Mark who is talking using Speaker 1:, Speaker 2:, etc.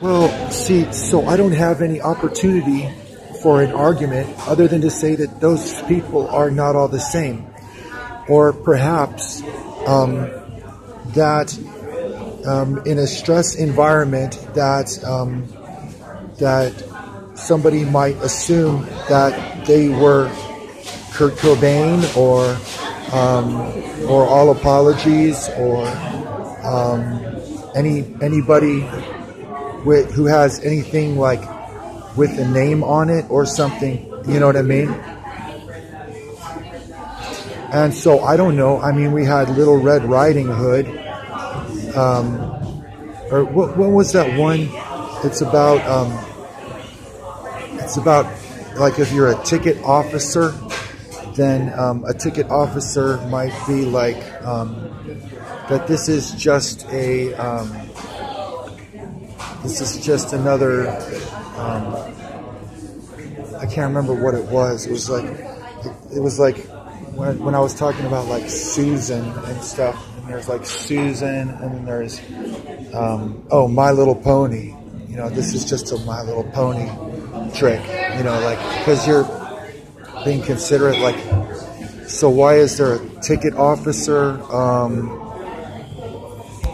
Speaker 1: Well, see, so I don't have any opportunity for an argument other than to say that those people are not all the same. Or perhaps um, that um, in a stress environment that um, that somebody might assume that they were Kurt Cobain or um, or all apologies or um, any anybody with who has anything like with a name on it or something. You know what I mean? And so I don't know. I mean, we had Little Red Riding Hood. Um, or what, what was that one? It's about um, it's about like if you're a ticket officer, then um, a ticket officer might be like um, that. This is just a um, this is just another. Um, I can't remember what it was. It was like it, it was like when, when I was talking about like Susan and stuff, and there's like Susan, and then there's um, oh My Little Pony. You know, this is just a My Little Pony trick. You know, like because you're being considerate. Like, so why is there a ticket officer? Um,